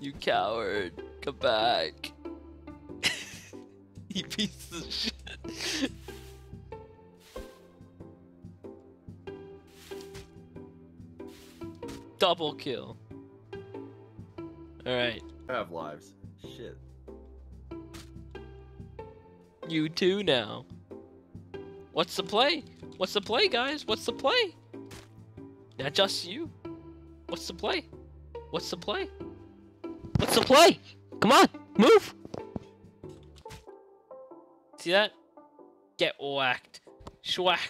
You coward. Come back. you piece of shit. Double kill. Alright. I have lives. Shit. You too now. What's the play? What's the play, guys? What's the play? Not just you. What's the play? What's the play? What's the play? Come on, move. See that? Get whacked. Schwack.